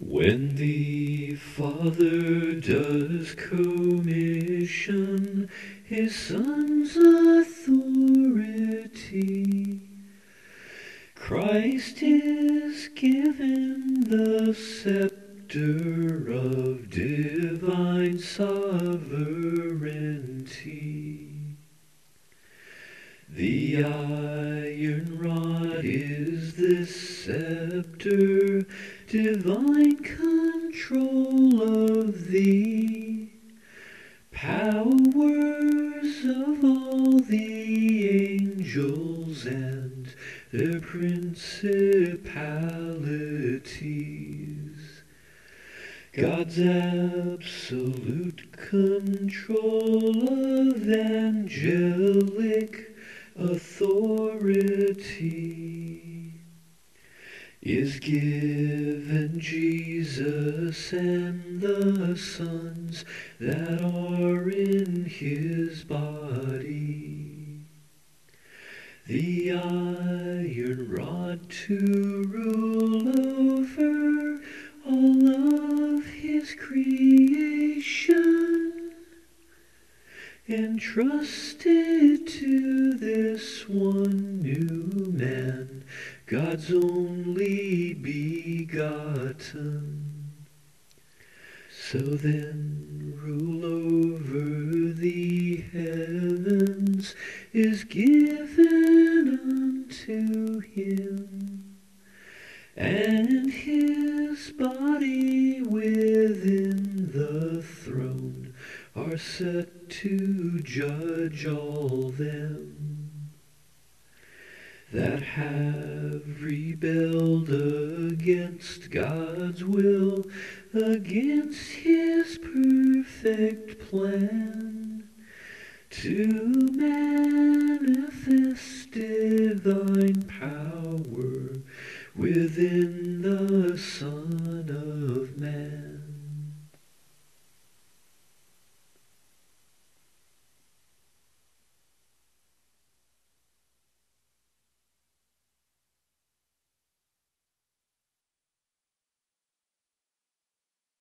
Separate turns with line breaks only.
When the Father does commission his Son's authority, Christ is given the scepter of divine sovereignty. The is this scepter, divine control of thee? powers of all the angels and their principalities. God's absolute control of angelic authority is given Jesus and the sons that are in his body. The iron rod to rule over all of his creation entrusted to this one new man, God's only begotten. So then, rule over the heavens is given unto him, and his body with are set to judge all them that have rebelled against God's will, against his perfect plan to manifest divine power within the Son